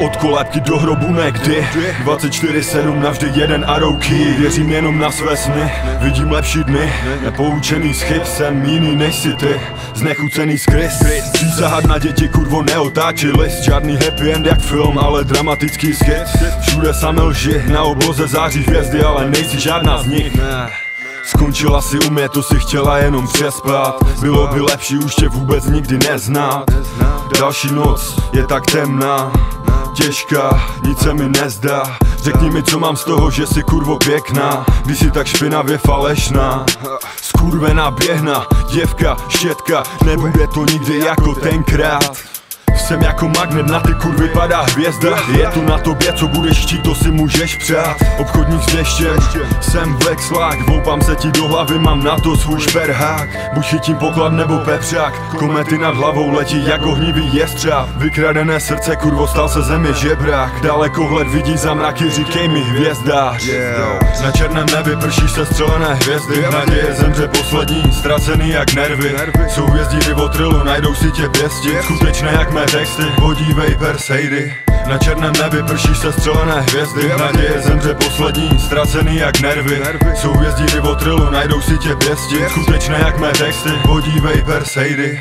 Od kolébky do hrobu nekdy 24-7 navždy jeden arouky Věřím jenom na své sny Vidím lepší dny. Nepoučený z chyb jsem jiný než si ty. Znechucený skrys Přísahat na děti kurvo neotáči list. Žádný happy end jak film, ale dramatický skit Všude samé lži, na obloze září hvězdy Ale nejsi žádná z nich. Skončila si u mě, to si chtěla jenom přespat Bylo by lepší už tě vůbec nikdy neznat Další noc je tak temná Těžká, nic se mi nezdá. Řekni mi, co mám z toho, že jsi kurvo pěkná. Když jsi tak špinavě falešná Skurvená běhna, děvka, štětka Nebude to nikdy jako tenkrát jsem jako magnet, na ty kurvy padá hvězda. Je tu na tobě, co budeš chtít, to si můžeš přát. Obchodník s deštěm, jsem vexlák Voupám se ti do hlavy, mám na to svůj šperhák. Buď chytím poklad nebo pepřák Komety nad hlavou letí jako ohnivý jestřáb. Vykradené srdce, kurvo, stal se zemi žebrák. Dalekohled vidí za mraky, říkej mi hvězdář. Na černém nebi prší se střelené hvězdy. Naděje zemře poslední, ztracený jak nervy. Souvězdí rivotrilu, najdou si tě pěsti. Skutečné jak mé texty, podívej Perseidy. Na černém nebi prší se střelené hvězdy. Naděje zemře poslední, ztracený jak nervy. Souvězdí rivotrilu, najdou si tě pěsti Skutečné jak mé texty, podívej Perseidy